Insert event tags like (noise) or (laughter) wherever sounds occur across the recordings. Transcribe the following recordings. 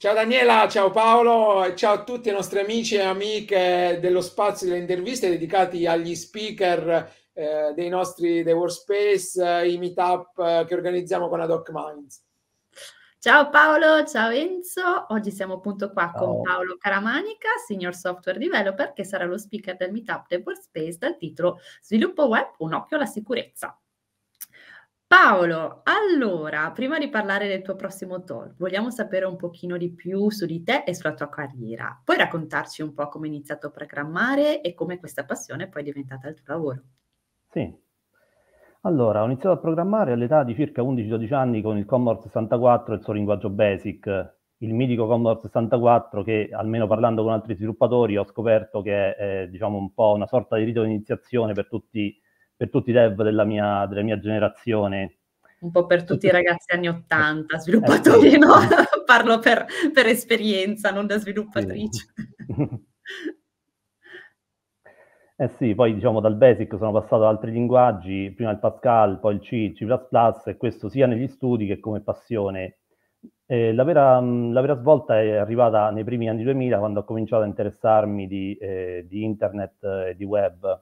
Ciao Daniela, ciao Paolo e ciao a tutti i nostri amici e amiche dello spazio delle interviste dedicati agli speaker eh, dei nostri dei workspace, eh, i meetup eh, che organizziamo con Ad Hoc Minds. Ciao Paolo, ciao Enzo. Oggi siamo appunto qua ciao. con Paolo Caramanica, Senior Software Developer, che sarà lo speaker del meetup del Workspace dal titolo Sviluppo Web, un occhio alla sicurezza. Paolo, allora, prima di parlare del tuo prossimo talk, vogliamo sapere un pochino di più su di te e sulla tua carriera. Puoi raccontarci un po' come hai iniziato a programmare e come questa passione poi è diventata il tuo lavoro? Sì. Allora, ho iniziato a programmare all'età di circa 11-12 anni con il Commodore 64 e il suo linguaggio BASIC, il mitico Commodore 64 che, almeno parlando con altri sviluppatori, ho scoperto che è, eh, diciamo, un po' una sorta di rito di iniziazione per tutti per tutti i dev della mia, della mia generazione. Un po' per tutti i ragazzi anni 80, sviluppatori, eh, sì. no? (laughs) Parlo per, per, esperienza, non da sviluppatrice. Sì. (laughs) Eh sì, poi diciamo dal Basic sono passato ad altri linguaggi, prima il Pascal, poi il C, C++, e questo sia negli studi che come passione. Eh, la, vera, la, vera, svolta è arrivata nei primi anni 2000, quando ho cominciato a interessarmi di, eh, di internet e di web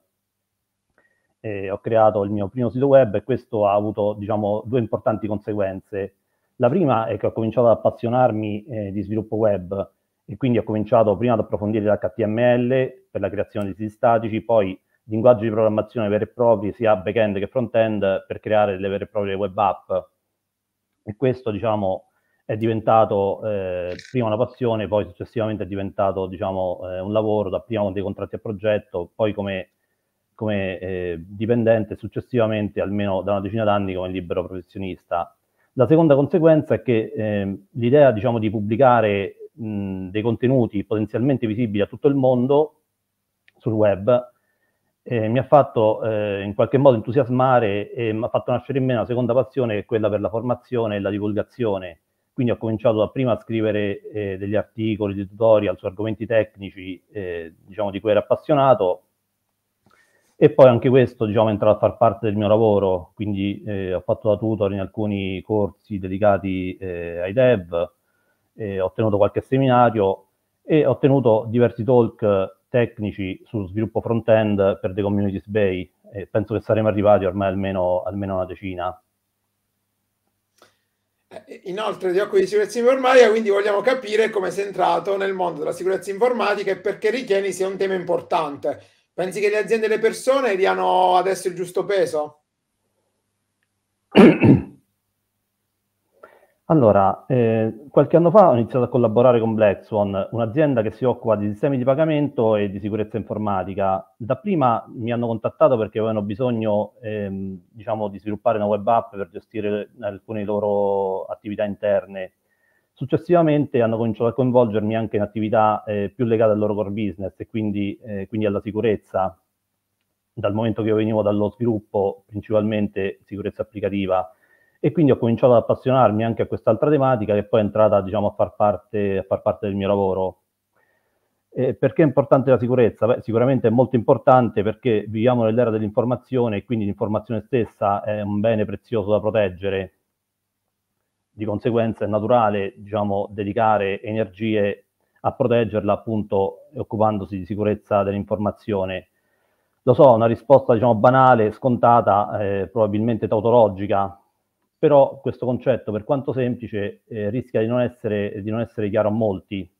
eh, ho creato il mio primo sito web e questo ha avuto, diciamo, due importanti conseguenze. La prima è che ho cominciato ad appassionarmi eh, di sviluppo web e quindi ho cominciato prima ad approfondire l'HTML per la creazione di siti statici, poi linguaggi di programmazione veri e propri, sia back-end che front-end, per creare delle vere e proprie web app. E questo, diciamo, è diventato eh, prima una passione, poi successivamente è diventato, diciamo, eh, un lavoro, dapprima con dei contratti a progetto, poi come come eh, dipendente successivamente almeno da una decina d'anni come libero professionista. La seconda conseguenza è che eh, l'idea diciamo, di pubblicare mh, dei contenuti potenzialmente visibili a tutto il mondo sul web eh, mi ha fatto eh, in qualche modo entusiasmare e mi ha fatto nascere in me una seconda passione che è quella per la formazione e la divulgazione. Quindi ho cominciato da prima a scrivere eh, degli articoli, dei tutorial su argomenti tecnici, eh, diciamo, di cui ero appassionato, e poi anche questo, diciamo, è entrato a far parte del mio lavoro, quindi eh, ho fatto da tutor in alcuni corsi dedicati eh, ai dev, eh, ho tenuto qualche seminario e ho tenuto diversi talk tecnici sullo sviluppo front-end per The Communities Bay penso che saremo arrivati ormai almeno, almeno una decina. Eh, inoltre ti occupi di sicurezza informatica, quindi vogliamo capire come sei entrato nel mondo della sicurezza informatica e perché ritieni sia un tema importante. Pensi che le aziende e le persone diano adesso il giusto peso? (clears throat) Allora, eh, qualche anno fa ho iniziato a collaborare con Black Swan, un'azienda che si occupa di sistemi di pagamento e di sicurezza informatica. Dapprima mi hanno contattato perché avevano bisogno, ehm, diciamo, di sviluppare una web app per gestire alcune loro attività interne Successivamente hanno cominciato a coinvolgermi anche in attività eh, più legate al loro core business e quindi, eh, quindi, alla sicurezza, dal momento che io venivo dallo sviluppo, principalmente sicurezza applicativa, e quindi ho cominciato ad appassionarmi anche a quest'altra tematica che poi è entrata diciamo, a, far parte, a far parte del mio lavoro. Eh, perché è importante la sicurezza? Beh, sicuramente è molto importante perché viviamo nell'era dell'informazione e quindi l'informazione stessa è un bene prezioso da proteggere di conseguenza è naturale diciamo, dedicare energie a proteggerla appunto occupandosi di sicurezza dell'informazione. Lo so, una risposta diciamo banale, scontata, eh, probabilmente tautologica, però questo concetto, per quanto semplice, eh, rischia di non, essere, di non essere chiaro a molti,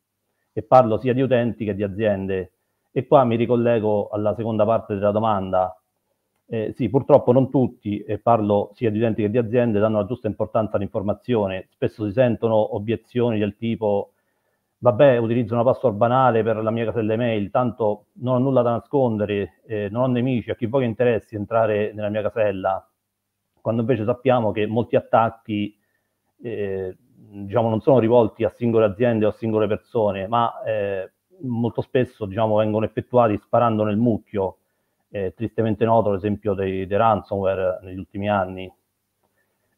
e parlo sia di utenti che di aziende. E qua mi ricollego alla seconda parte della domanda, eh, sì, purtroppo non tutti, e parlo sia di utenti che di aziende, danno la giusta importanza all'informazione. Spesso si sentono obiezioni del tipo vabbè, utilizzo una password banale per la mia casella email, tanto non ho nulla da nascondere, eh, non ho nemici, a chi voglia interessi entrare nella mia casella, quando invece sappiamo che molti attacchi eh, diciamo, non sono rivolti a singole aziende o a singole persone, ma eh, molto spesso diciamo, vengono effettuati sparando nel mucchio eh, tristemente noto l'esempio dei, dei, ransomware negli ultimi anni.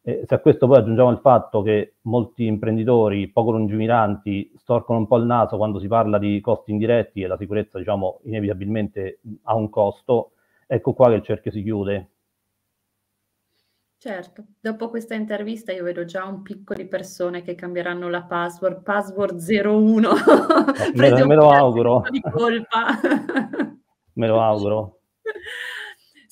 E se a questo poi aggiungiamo il fatto che molti imprenditori poco lungimiranti storcono un po' il naso quando si parla di costi indiretti e la sicurezza, diciamo, inevitabilmente ha un costo, ecco qua che il cerchio si chiude. Certo, dopo questa intervista io vedo già un picco di persone che cambieranno la password, password 01. me, lo, (laughs) (laughs) me lo auguro. Di colpa. me lo auguro.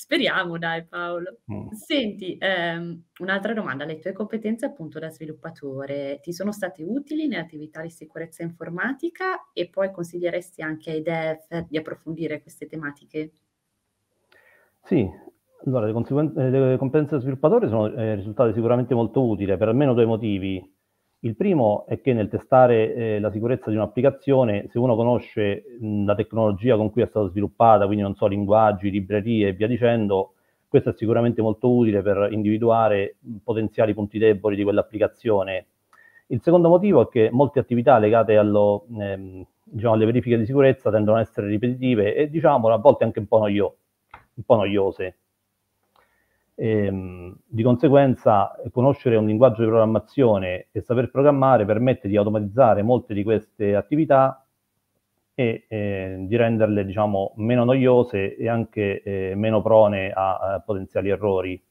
Speriamo, dai Paolo. Mm. Senti, ehm, un'altra domanda, le tue competenze appunto da sviluppatore ti sono state utili nelle attività di sicurezza informatica e poi consiglieresti anche ai dev di approfondire queste tematiche? Sì, allora, le, le competenze del sviluppatore sono eh, risultate sicuramente molto utili per almeno due motivi. Il primo è che nel testare eh, la sicurezza di un'applicazione, se uno conosce mh, la tecnologia con cui è stata sviluppata, quindi non so, linguaggi, librerie e via dicendo, questo è sicuramente molto utile per individuare potenziali punti deboli di quell'applicazione. Il secondo motivo è che molte attività legate allo, ehm, diciamo, alle verifiche di sicurezza tendono ad essere ripetitive e diciamo a volte anche un po', noio, un po noiose. E, ehm, di conseguenza, conoscere un linguaggio di programmazione e saper programmare permette di automatizzare molte di queste attività e eh, di renderle diciamo, meno noiose e anche eh, meno prone a, a, potenziali errori.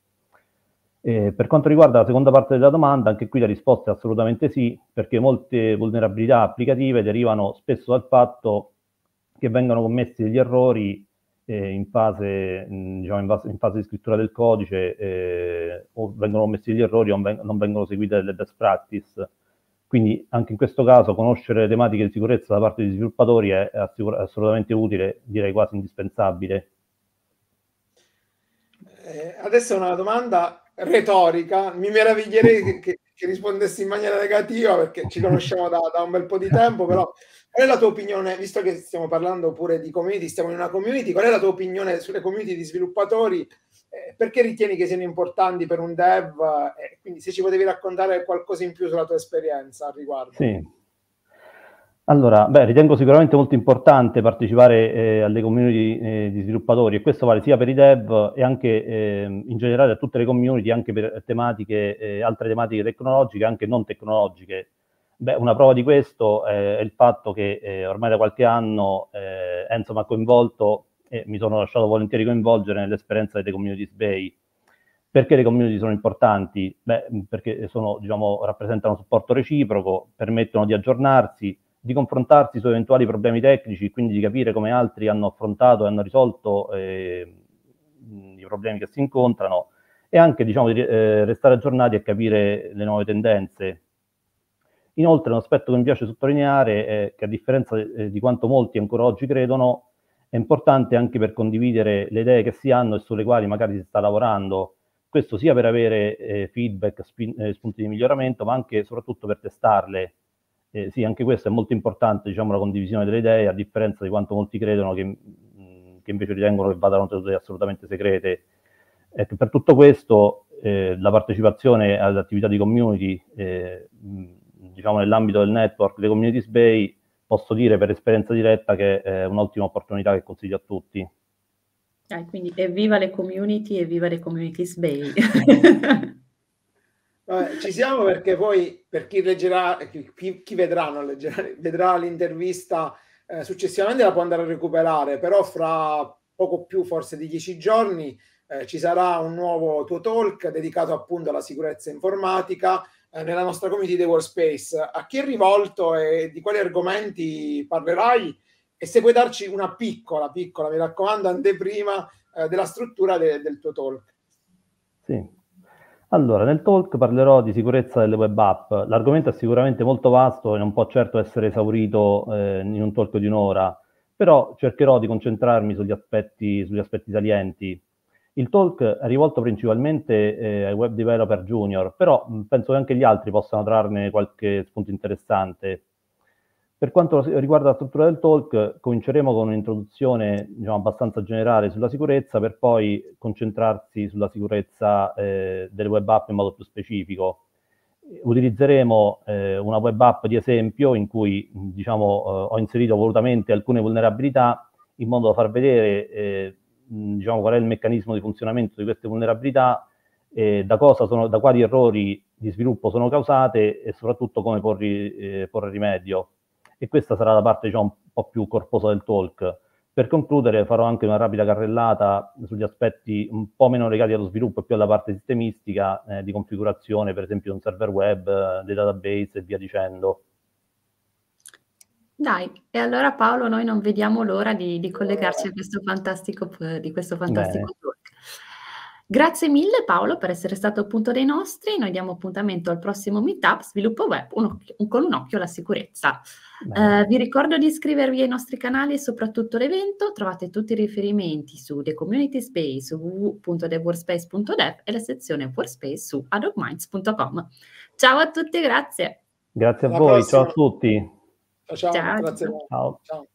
Eh, per quanto riguarda la seconda parte della domanda, anche qui la risposta è assolutamente sì, perché molte vulnerabilità applicative derivano spesso dal fatto che vengono commessi degli errori eh, in, fase, diciamo, in, fase, in, fase, di scrittura del codice eh, o vengono commessi degli errori o non vengono seguite delle best practice. Quindi anche in questo caso conoscere le tematiche di sicurezza da parte degli sviluppatori è, è assolutamente utile, direi quasi indispensabile. Eh, adesso una domanda retorica, mi meraviglierei che, rispondessi in maniera negativa perché ci conosciamo da, da un bel po' di tempo, però Qual è la tua opinione, visto che stiamo parlando pure di community, stiamo in una community, qual è la tua opinione sulle community di sviluppatori? Eh, perché ritieni che siano importanti per un dev? Eh, quindi se ci potevi raccontare qualcosa in più sulla tua esperienza al riguardo. Sì. Allora, beh, ritengo sicuramente molto importante partecipare eh, alle community eh, di sviluppatori e questo vale sia per i dev e anche eh, in generale a tutte le community, anche per tematiche, eh, altre tematiche tecnologiche, anche non tecnologiche. Beh, una prova di questo è il fatto che eh, ormai da qualche anno eh, Enzo mi ha coinvolto e mi sono lasciato volentieri coinvolgere nell'esperienza delle community Bay. Perché le community sono importanti? Beh, perché sono, diciamo, rappresentano supporto reciproco, permettono di aggiornarsi, di confrontarsi su eventuali problemi tecnici, quindi di capire come altri hanno affrontato e hanno risolto eh, i problemi che si incontrano e anche diciamo, di eh, restare aggiornati e capire le nuove tendenze Inoltre un aspetto che mi piace sottolineare è che a differenza eh, di quanto molti ancora oggi credono, è importante anche per condividere le idee che si hanno e sulle quali magari si sta lavorando. Questo sia per avere eh, feedback, spin- eh, spunti di miglioramento, ma anche e soprattutto per testarle. Eh, sì, anche questo è molto importante, diciamo, la condivisione delle idee, a differenza di quanto molti credono che, mh, che invece ritengono che vadano tenute assolutamente segrete. Ecco, per tutto questo, eh, la partecipazione alle attività di community eh, diciamo, nell'ambito del network dei community bay, posso dire per esperienza diretta che è un'ottima opportunità che consiglio a tutti. Eh, quindi evviva le community, evviva le community bay. (laughs) (laughs) Ci siamo perché poi per chi leggerà, chi, chi vedrà, leggerà, vedrà l'intervista eh, successivamente la può andare a recuperare, però fra poco più forse di dieci giorni eh, ci sarà un nuovo tuo talk dedicato appunto alla sicurezza informatica eh, nella nostra community di Workspace. A chi è rivolto e di quali argomenti parlerai? E se puoi darci una piccola, piccola, mi raccomando, anteprima eh, della struttura de- del tuo talk. Sì. Allora, nel talk parlerò di sicurezza delle web app. L'argomento è sicuramente molto vasto e non può certo essere esaurito eh, in un talk di un'ora, però cercherò di concentrarmi sugli aspetti, sugli aspetti salienti. Il talk è rivolto principalmente eh, ai web developer junior, però penso che anche gli altri possano trarne qualche spunto interessante. Per quanto riguarda la struttura del talk, cominceremo con un'introduzione diciamo, abbastanza generale sulla sicurezza, per poi concentrarsi sulla sicurezza eh, delle web app in modo più specifico. Utilizzeremo eh, una web app di esempio in cui diciamo, eh, ho inserito volutamente alcune vulnerabilità in modo da far vedere eh, diciamo, qual è il meccanismo di funzionamento di queste vulnerabilità, eh, da, sono, da, quali errori di sviluppo sono causate e soprattutto come porri, eh, porre rimedio. E questa sarà la parte diciamo, un po' più corposa del talk. Per concludere farò anche una rapida carrellata sugli aspetti un po' meno legati allo sviluppo e più alla parte sistemistica eh, di configurazione, per esempio un server web, eh, dei database e via dicendo. Dai, e allora Paolo, noi non vediamo l'ora di, di collegarci a questo fantastico, di questo fantastico talk. Grazie mille Paolo per essere stato appunto dei nostri. Noi diamo appuntamento al prossimo meetup Sviluppo Web un occhio, un, con un occhio alla sicurezza. Uh, vi ricordo di iscrivervi ai nostri canali e soprattutto l'evento. Trovate tutti i riferimenti su The Community Space, su www.theworkspace.dev e la sezione Workspace su adocminds.com. Ciao a tutti, grazie. Grazie a Alla voi, prossima. ciao a tutti. Ciao, ciao. ciao. grazie. Ciao. ciao.